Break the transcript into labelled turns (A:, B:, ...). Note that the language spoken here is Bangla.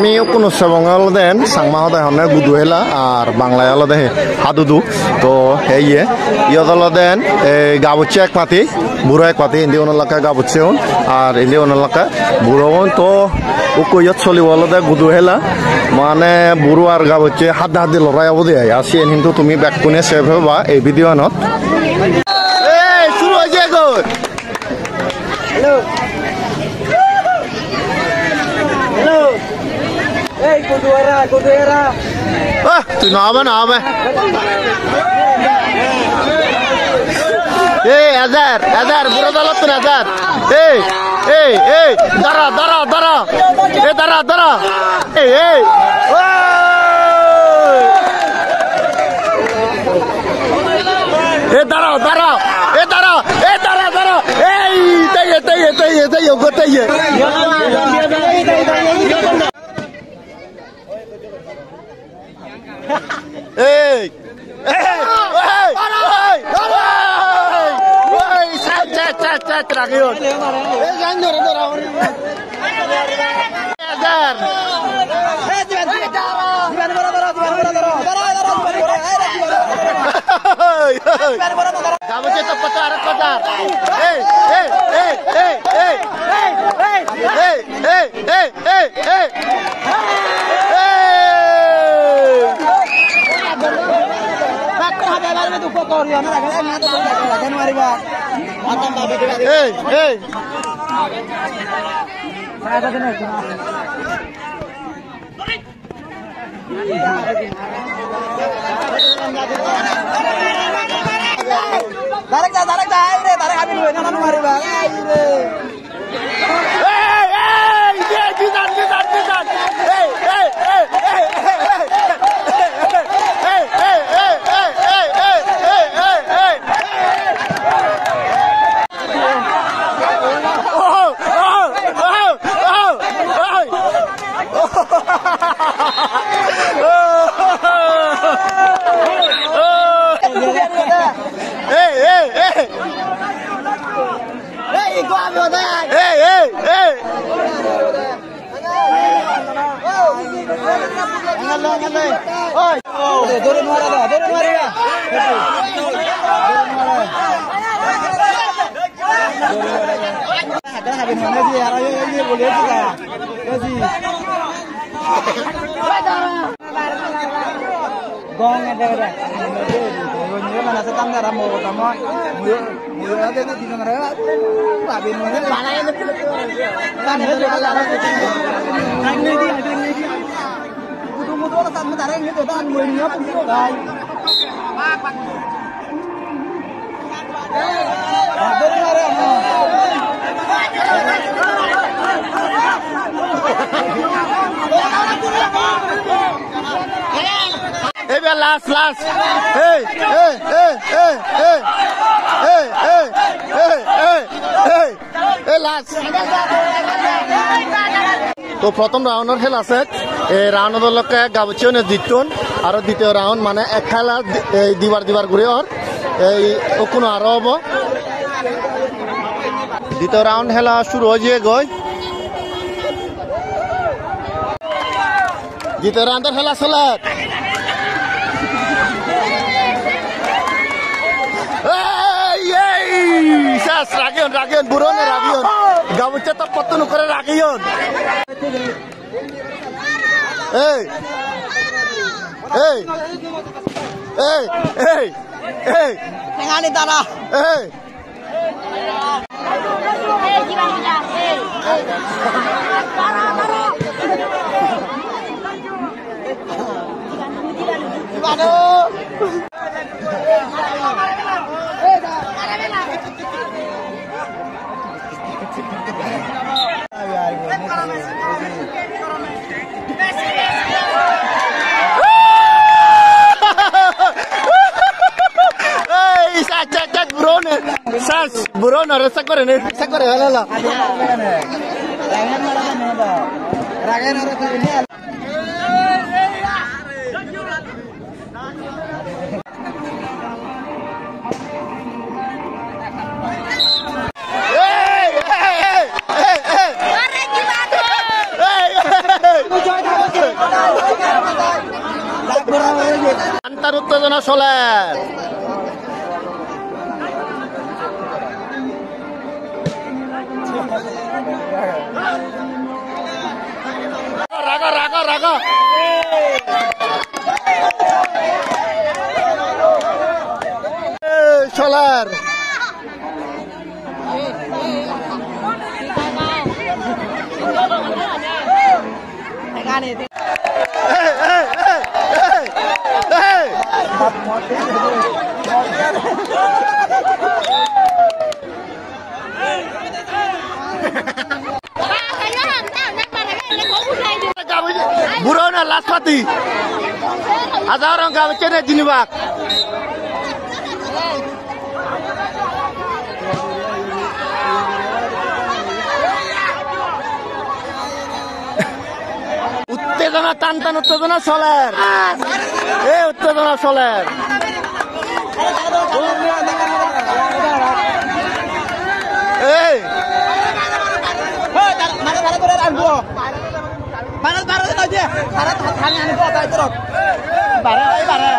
A: আমি কোনো সেবং দেন সাংমা হদায় হনে গুদু হেলা আর বাংলায় হলো দেহে হাদুদু। তো এই ইয়দ দেন এই গাবুচ্ছে এক পাতি বুড়ো এক পাতি ইন্দি ওনার গাবুচ্ছে হন আর ইন্দি ওনার বুড়ো হন। তো উকো ইয়ত চলিব দে গুদু হেলা মানে বুড়ো আর গাবুচ্ছে হাত হাত দিয়ে লড়াই হব দিয়ে। আসি কিন্তু তুমি ব্যাক কোনে সেভ হবা এই ভিডিও নত শুরু হয়েছে হ্যালো तू नाम है नाम है ए, अजहर अजहर, बुरा दालत तूने, अजहर। ए ए ए, दरा दरा दरा। ए, दरा दरा। ए ए ए, दरा दरा। ए दरा ए, दरा दरा। ए, तैये तैये तैये तैये तैये। এই কাগজে তো কত আর কত এই এই এই এই এই এই এই এই এই এই এই এই
B: Tarik dah, tarik dah, ayo deh, tarik ambil duitnya kan kemarin bang, ayo deh.
A: আঙাল
B: আঙাল ওই ধরে মারা দা ধরে মারা দা হাগড়া হাগড়া মানে দি আর এই এই বলে তো দা দি gong nghe đây đây rồi nhớ mà là sẽ tăng ra là một tầm thôi mười mười ở đây thì nó rớt bà bên mình bà
A: này nó
C: bà
B: này nó là nó anh đi đi anh đi đi mua thuốc là tặng mới tặng anh nếu để tao ăn 10 nhớ cũng được rồi
A: Hey, last, last. Hey, hey, hey, hey, hey, hey, hey, hey, hey, hey, last. তো প্রথম রাউন্ডের খেল আছে এই রাউন্ডের লোকে গাবচিও জিতুন আর দ্বিতীয় রাউন্ড মানে এক খেলা এই দিবার দিবার ঘুরে ওর এই কোনো আরও হব দ্বিতীয় রাউন্ড খেলা শুরু হয়ে গই দ্বিতীয় রাউন্ডের খেলা চলে এই শেষ রাখিয়ন রাখিয়ন গামছা তো পতন করে রাখিও এই এই এই এই এই
B: ঠেঙানি দাঁড়া
A: এই
B: জীবাণু
A: Sas, burono, resa kore ne, resa kore halala.
B: Ragan ara kore ne.
A: উত্তেজনা চলে রাগা রাগা রাগা। চলার বুড়ো লাশপাতি হাজার রঙা চেনে জিনিবাক উত্তেজনা টান টান উত্তেজনা চলের। উত্তেজনা চলে
B: ভারত ভারত ভারত ভারত ভারত ভারত ভারত